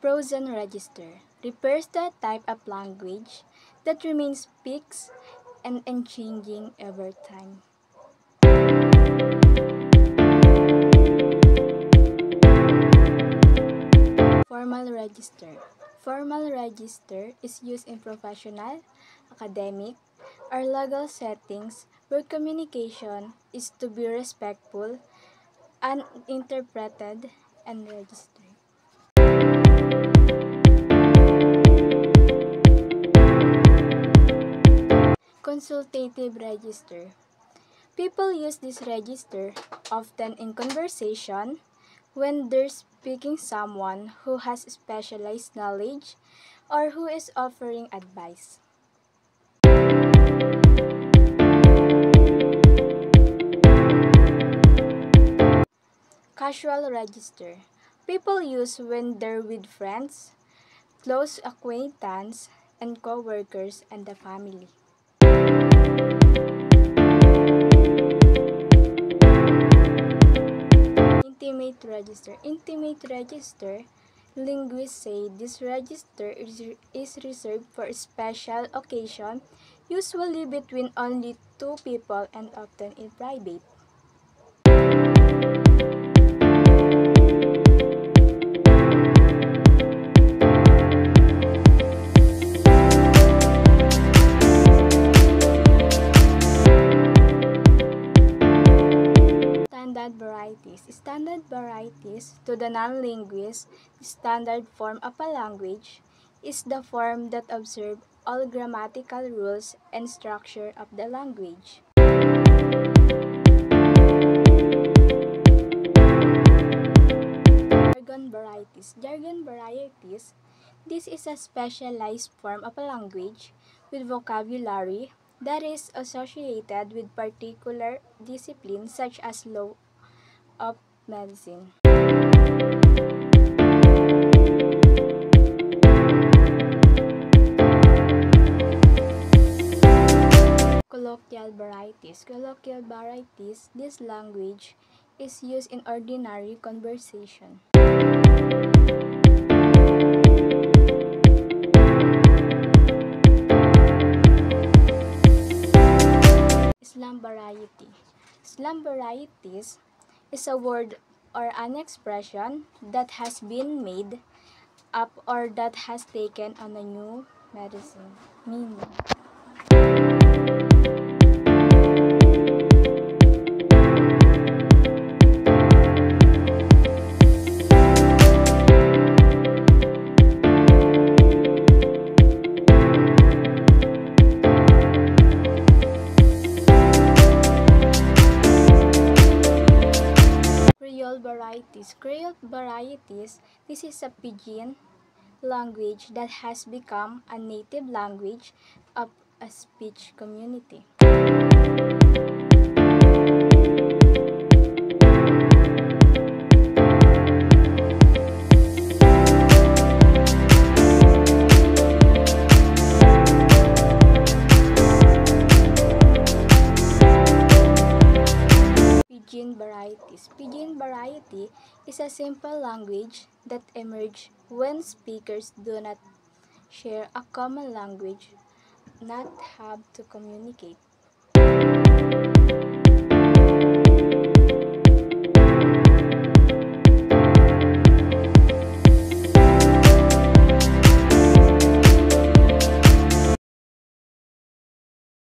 Frozen register refers to a type of language that remains fixed and unchanging over time. Formal register. Formal register is used in professional, academic, or legal settings where communication is to be respectful, uninterpreted, and registered. Consultative register. People use this register often in conversation when they're speaking someone who has specialized knowledge or who is offering advice. Casual register. People use when they're with friends, close acquaintance, and co-workers and the family. Intimate register. Intimate register. Linguists say this register is, reserved for a special occasion, usually between only two people and often in private. Standard varieties. Standard varieties, to the non-linguist, standard form of a language is the form that observes all grammatical rules and structure of the language. Jargon varieties. Jargon varieties, this is a specialized form of a language with vocabulary that is associated with particular disciplines such as law of medicine. Colloquial varieties. Colloquial varieties, this language is used in ordinary conversation. Slang variety. Slang varieties is a word or an expression that has been made up or that has taken on a new medicine meaning. Creole varieties. Creole varieties, this is a pidgin language that has become a native language of a speech community. Variety is a simple language that emerged when speakers do not share a common language, not have to communicate.